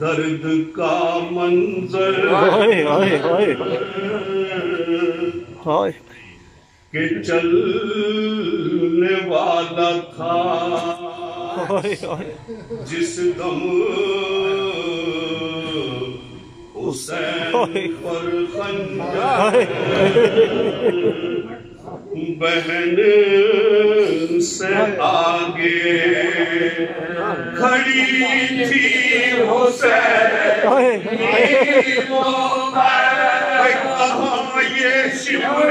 درد کا منظر ہائے ہائے ہائے۔ ہائے۔ کہ چلنے والا تھا۔ جس دم حسین پر خنجر بہن سے آگے کھڑی تھی حسین۔ یہ شمر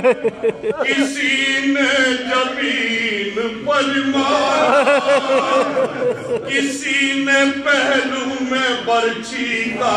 کسی نے زمین پر مار کسی نے پہلو میں برچی کا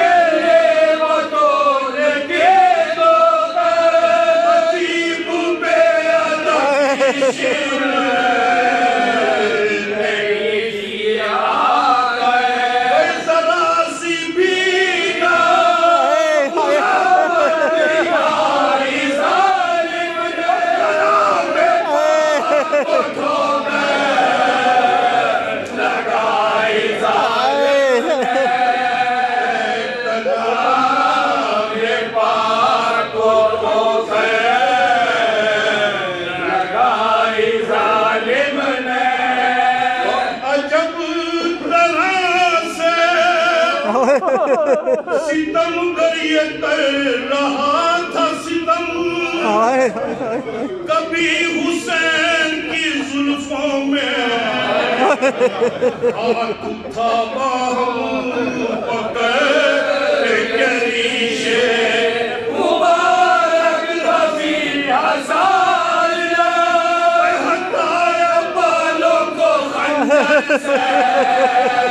ستم کریے کر رہا تھا ستم۔ کبھی حسین کی زلفوں میں آنکھ تھا باہم پکڑ Yeah.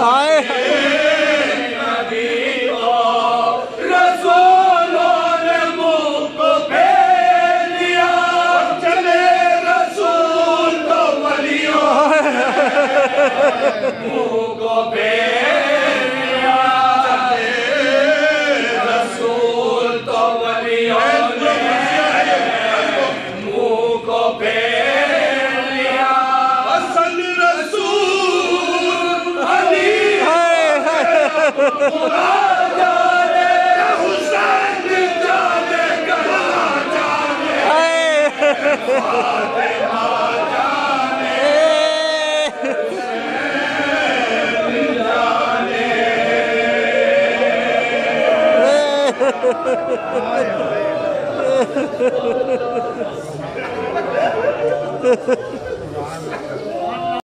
ਹਾਏ ਹਾਏ Ha ha ha ha.